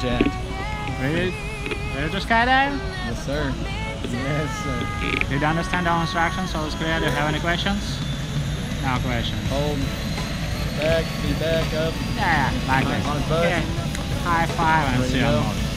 Good. Ready? Ready to skydive? Yes, sir. Yes, sir. Did you understand all instructions? All is clear? Do you have any questions? No questions. Hold. Back, be back up. Yeah, like this. Okay. High five and see you.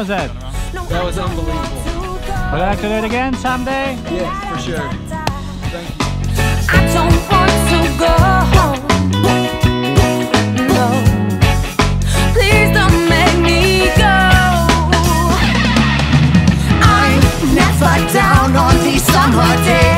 was that? That was unbelievable. Would I like to do it again someday? Yes, for sure. Thank you. I don't want to go down on these summer days.